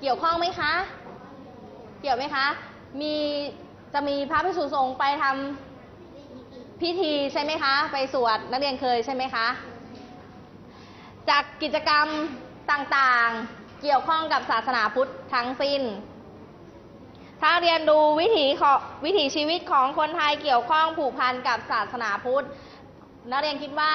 เกี่ยวข้องไหมคะ เกี่ยวไหมคะ มีจะมีพระภิกษุสงฆ์ไปทำพิธีใช่ไหมคะ ไปสวดนักเรียนเคยใช่ไหมคะ จากกิจกรรมต่างๆ เกี่ยวข้องกับศาสนาพุทธทั้งสิ้น ถ้าเรียนดูวิถีของวิถีชีวิตของคนไทยเกี่ยวข้องผูกพันกับศาสนาพุทธ นักเรียนคิดว่า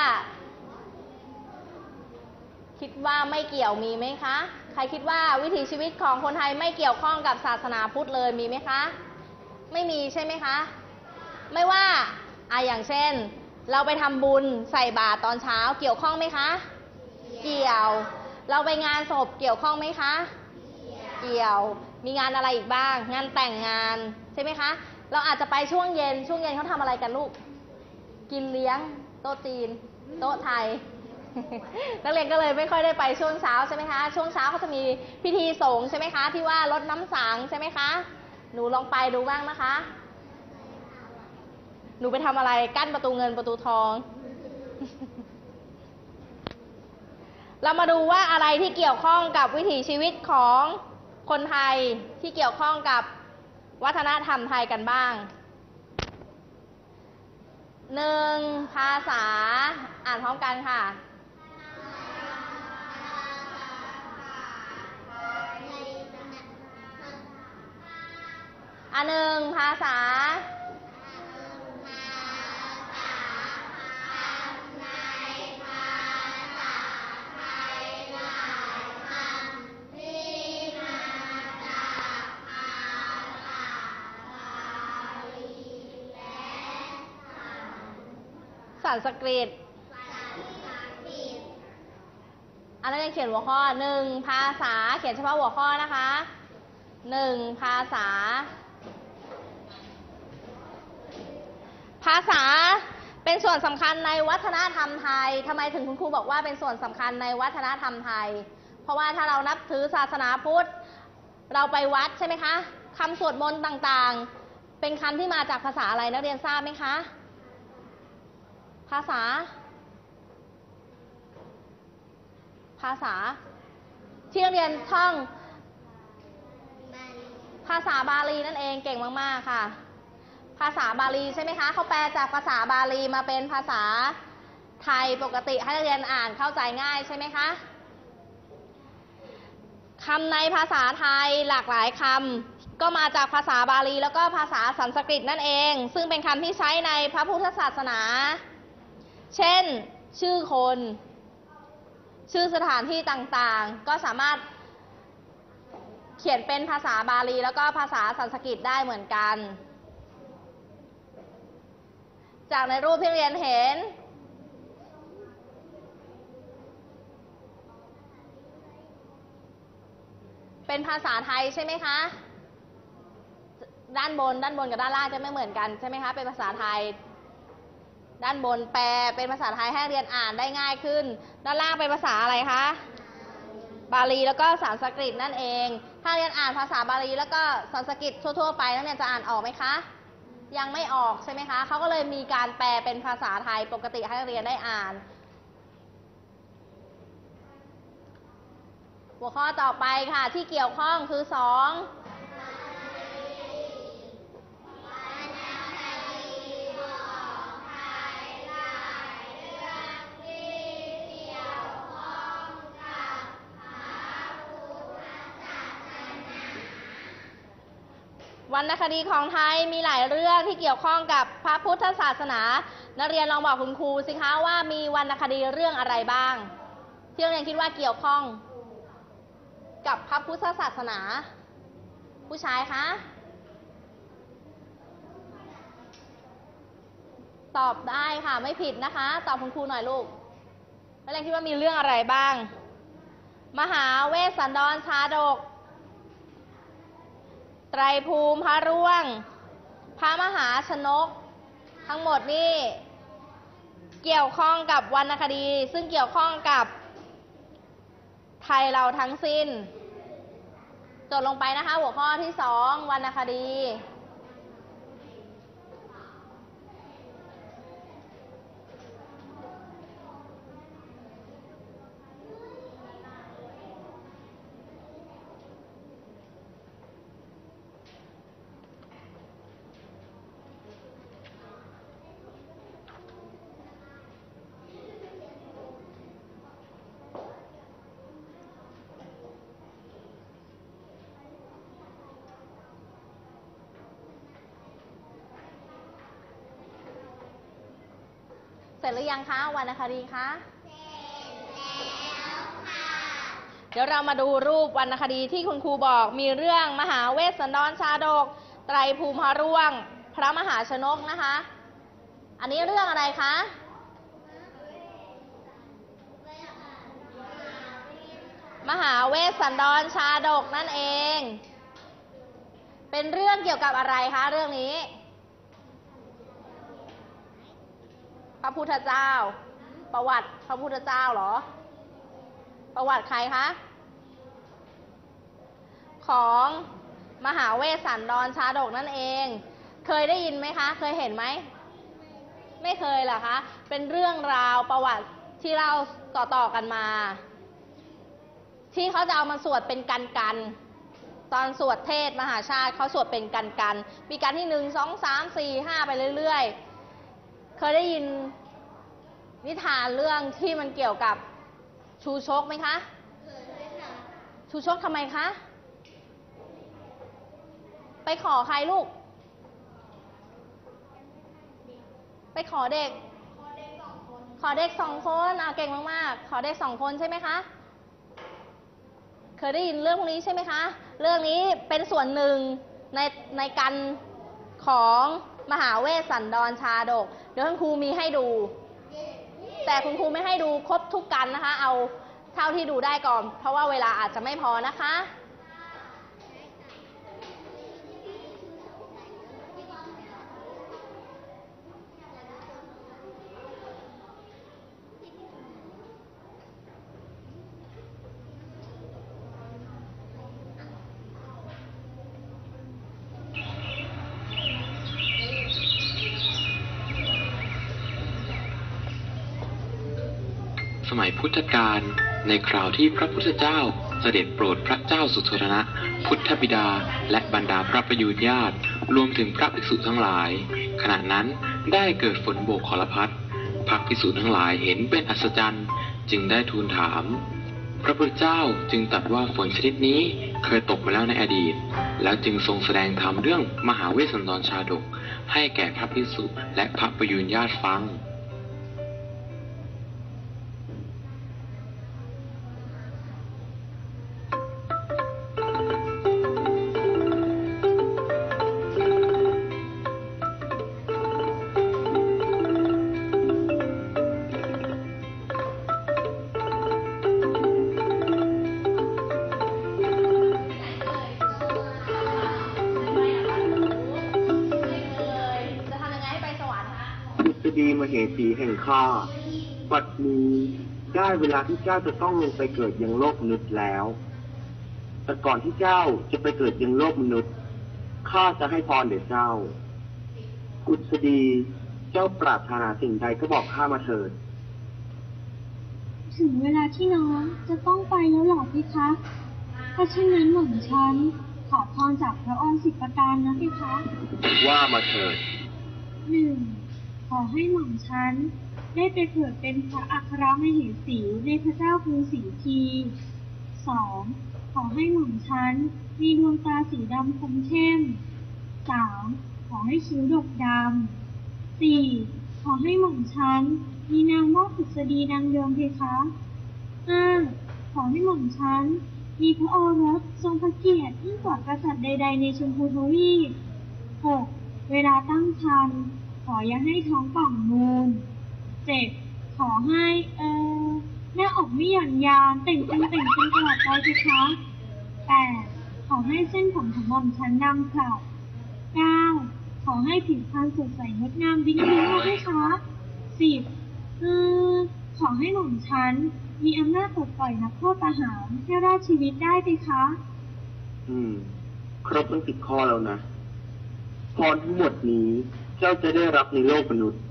คิดว่าไม่เกี่ยวมีไหมคะ ใครคิดว่าวิถีชีวิตของคนไทยไม่เกี่ยวข้องกับศาสนาพุทธเลยมีไหมคะ ไม่มีใช่ไหมคะ ไม่ว่าอะอย่างเช่น เราไปทำบุญใส่บาตรตอนเช้าเกี่ยวข้องไหมคะ เกี่ยว เราไปงานศพเกี่ยวข้องไหมคะ เกี่ยว มีงานอะไรอีกบ้าง งานแต่งงานใช่ไหมคะ เราอาจจะไปช่วงเย็นช่วงเย็นเขาทำอะไรกันลูก กินเลี้ยง โต๊ะจีน โต๊ะไทย นักเรียนก็เลยไม่ค่อยได้ไปช่วงเช้าใช่ไหมคะ ช่วงเช้าเขาจะมีพิธีสงฆ์ใช่ไหมคะ ที่ว่ารดน้ำสังใช่ไหมคะ หนูลองไปดูบ้างนะคะ หนูไปทำอะไรกั้นประตูเงินประตูทอง เรามาดูว่าอะไรที่เกี่ยวข้องกับวิถีชีวิตของคนไทยที่เกี่ยวข้องกับวัฒนธรรมไทยกันบ้างหนึ่งภาษาอ่านพร้อมกันค่ะ อันหนึ่งภาษาสันสกฤตอันนั้นเขียนหัวข้อหนึ่งภาษาเขียนเฉพาะหัวข้อนะคะหนึ่งภาษา ภาษาเป็นส่วนสำคัญในวัฒนธรรมไทยทำไมถึงคุณครูบอกว่าเป็นส่วนสำคัญในวัฒนธรรมไทย เพราะว่าถ้าเรานับถือศาสนาพุทธ เราไปวัดใช่ไหมคะคำสวดมนต์ต่างๆ เป็นคำที่มาจากภาษาอะไรนักเรียนทราบไหมคะ ภาษา ภาษา ที่นักเรียนท่อง ภาษาบาลีนั่นเองเก่งมาก ๆ ค่ะ ภาษาบาลีใช่ไหมคะเขาแปลจากภาษาบาลีมาเป็นภาษาไทยปกติให้นักเรียนอ่านเข้าใจง่ายใช่ไหมคะคำในภาษาไทยหลากหลายคำก็มาจากภาษาบาลีแล้วก็ภาษาสันสกฤตนั่นเอง ซึ่งเป็นคำที่ใช้ในพระพุทธศาสนา เช่น ชื่อคน ชื่อสถานที่ต่างๆ ก็สามารถเขียนเป็นภาษาบาลีแล้วก็ภาษาสันสกฤตได้เหมือนกัน จากในรูปที่เรียนเห็น เป็นภาษาไทยใช่ไหมคะ ด้านบนด้านบนกับด้านล่างจะไม่เหมือนกันใช่ไหมคะ เป็นภาษาไทย ด้านบนแปลเป็นภาษาไทยให้เรียนอ่านได้ง่ายขึ้น ด้านล่างเป็นภาษาอะไรคะ บาลีแล้วก็สันสกฤตนั่นเอง ถ้าเรียนอ่านภาษาบาลีแล้วก็สันสกฤตทั่ว ๆ ไปนักเรียนจะอ่านออกไหมคะ ยังไม่ออกใช่ไหมคะเขาก็เลยมีการแปลเป็นภาษาไทยปกติให้นักเรียนได้อ่าน หัวข้อต่อไปค่ะที่เกี่ยวข้องคือ 2 วรรณคดีของไทยมีหลายเรื่องที่เกี่ยวข้องกับพระพุทธศาสนา นักเรียนลองบอกคุณครูสิคะว่ามีวรรณคดีเรื่องอะไรบ้าง ที่นักเรียนคิดว่าเกี่ยวข้อง กับพระพุทธศาสนา ผู้ชายคะตอบได้ค่ะไม่ผิดนะคะ ตอบคุณครูหน่อยลูกนักเรียนคิดว่ามีเรื่องอะไรบ้าง มหาเวสสันดรชาดก ไตรภูมิพระร่วง พระมหาชนก ทั้งหมดนี่เกี่ยวข้องกับวรรณคดี ซึ่งเกี่ยวข้องกับ ไทยเราทั้งสิ้น จดลงไปนะคะ หัวข้อที่สองวรรณคดี เสร็จหรือยังคะวรรณคดีคะ เดี๋ยวเรามาดูรูปวรรณคดีที่คุณครูบอกมีเรื่องมหาเวสสันดรชาดก ไตรภูมิพระร่วง พระมหาชนกนะคะ อันนี้เรื่องอะไรคะมหาเวสสันดรชาดกนั่นเอง เป็นเรื่องเกี่ยวกับอะไรคะเรื่องนี้ พระพุทธเจ้า ประวัติพระพุทธเจ้าเหรอ ประวัติใครคะ ของมหาเวสสันดรชาดกนั่นเอง เคยได้ยินไหมคะ เคยเห็นไหม ไม่เคยเหรอคะ เป็นเรื่องราวประวัติที่เราต่อๆกันมา ที่เขาจะเอามาสวดเป็นกันกันตอนสวดเทศมหาชาติเขาสวดเป็นกันกัน มีการที่หนึ่งสองสามสี่ห้าไปเรื่อยๆ เคยได้ยินนิทานเรื่องที่มันเกี่ยวกับชูชกไหมคะ ชูชกทำไมคะ ไปขอใครลูก ไปขอเด็ก ขอเด็กสองคนอะเก่งมากๆ ขอเด็กสองคนใช่ไหมคะ เคยได้ยินเรื่องพวกนี้ใช่ไหมคะ เรื่องนี้เป็นส่วนหนึ่งในในการของมหาเวสสันดรชาดก เดี๋ยวคุณครูมีให้ดู แต่คุณครูไม่ให้ดูครบทุกกันนะคะ เอาเท่าที่ดูได้ก่อน เพราะว่าเวลาอาจจะไม่พอนะคะ ส มัยพุทธกาลในคราวที่พระพุทธเจ้าเสด็จโปรดพระเจ้าสุโธทนะ พุทธบิดา และบรรดาพระประยุรญาติ รวมถึงพระภิกษุทั้งหลาย ขณะนั้นได้เกิดฝนโบกขอรพัดพระภิกษุทั้งหลายเห็นเป็นอัศจรรย์ จึงได้ทูลถาม พระพุทธเจ้าจึงตรัสว่าฝนชนิดนี้เคยตกมาแล้วในอดีต แล้วจึงทรงแสดงธรรมเรื่องมหาเวสสันดรชาดก ให้แก่พระภิกษุและพระประยุรญาติฟัง เหสีแห่งข้าปัดนี้ได้เวลาที่เจ้าจะต้องลงไปเกิดยังโลกมนุษย์แล้ว แต่ก่อนที่เจ้าจะไปเกิดยังโลกมนุษย์ ข้าจะให้พรเด็เจ้า กุศดีเจ้าปรารถนาสิ่งใดก็บอกข้ามาเถิด ถึงเวลาที่น้องจะต้องไปแล้วหรอพี่คะ ถ้าเช่นนั้นหม่อมฉันขอพรจากพระองค์สิบประการนะพี่คะ ว่ามาเถิดหนึ่งข อให้หม่อมฉันได้ไปเกิดเป็นพระอัครมเหสีในพระเจ้ากรุงศรีทีสองขอให้หม่อมฉันมีดวงตาสีดำคมเข้มสามขอให้คิ้วดกดำสี่ขอให้หม่อมฉันมีนางมอกผุษดีนางยมเพคะห้าขอให้หม่อมฉันมีพระโอรสทรงพระเกียรติยิ่งกว่ากษัตริย์ใด ๆ ในชมพูทวีปหกเวลาตั้งครรภ์ ขออย่าให้ท้องป่องนูนเจ็ดขอให้เออหน้าอกไม่หย่อนยานเต่งตึงเต่งตึงตลอดไปสิคะแปดขอให้เส้นผมของหม่อมฉันดำค่ะเก้าขอให้ผิวพรรณสดใสงดงามวิ้งวิ้งเลยด้วยคะสิบเออขอให้หม่อมฉันมีอำนาจปลดปล่อยนักโทษประหารให้รอดชีวิตได้ไปคะ อืม ครบทั้งสิบข้อแล้วนะพรทั้งหมดนี้ เจ้าจะได้รับในโลกมนุษย์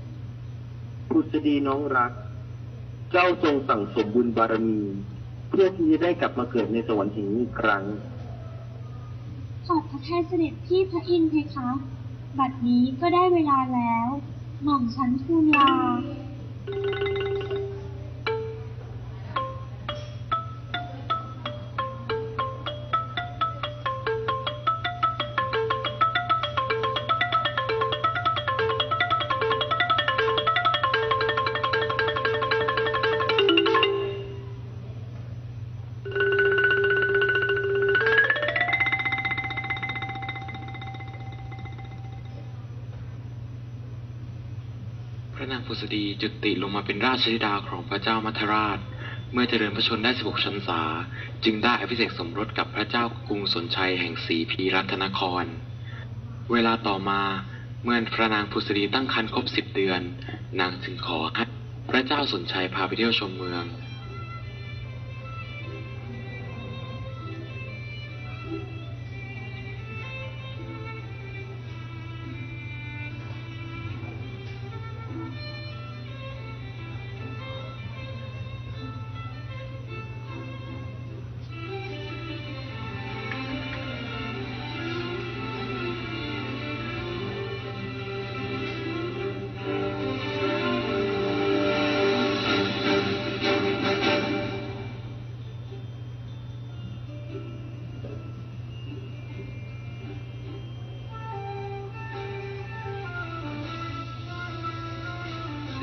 กุศดีน้องรัก เจ้าจงสั่งสมบุญบารมี เพื่อที่จะได้กลับมาเกิดในสวรรค์แห่งนี้อีกครั้งขอบพระทัยเสด็จพี่พระอินทร์เพคะ บัดนี้ก็ได้เวลาแล้ว หม่อมฉันทูลลา จุติลงมาเป็นราชธิดาของพระเจ้ามัทราช เมื่อเจริญพระชนได้ 16 ชันษา จึงได้อภิเษกสมรสกับพระเจ้ากรุงสนชัยแห่งสีพีรัตนคร เวลาต่อมาเมื่อพระนางพุษรีตั้งครรภ์ครบสิบเดือน นางจึงขอให้พระเจ้าสนชัยพาไปเที่ยวชมเมือง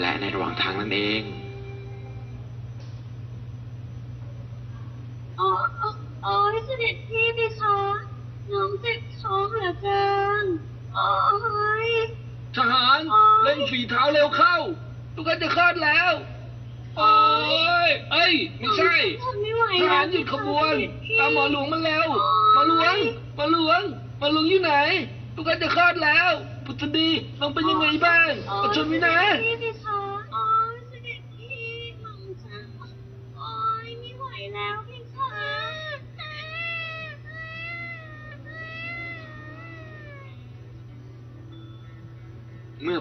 และในระหว่างทางนั่นเองโอ้โอ้โอ้ยเสด็จพี่ไหมคะน้องเจ็บท้องเหลือเกินโอ้ยทหารโอ๊ยเร่งฝีเท้าเร็วเข้าตุ๊กตาจะคลอดแล้วโอ้ยเอ้ยไม่ใช่ทนไม่ไหวทแล้วหารหยุดขบวนเสด็จพี่ตามหมอหลวงมาแล้วโอ๊หมอยหลวงหมอหลวงหมอหลวงอยู่ไหนตุ๊กตาจะคลอดแล้วพุทธดีน้องเป็นยังไงบ้างโอ๊อดทนไว้นะ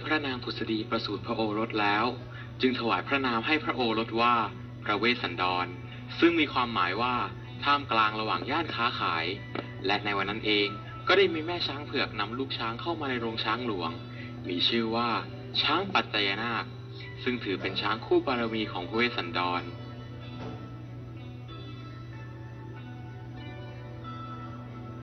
พระนางผุสดีประสูติพระโอรสแล้ว จึงถวายพระนามให้พระโอรสว่า พระเวสสันดร ซึ่งมีความหมายว่าท่ามกลางระหว่างย่านค้าขาย และในวันนั้นเองก็ได้มีแม่ช้างเผือกนำลูกช้างเข้ามาในโรงช้างหลวง มีชื่อว่าช้างปัจจยนาค ซึ่งถือเป็นช้างคู่บารมีของพระเวสสันดร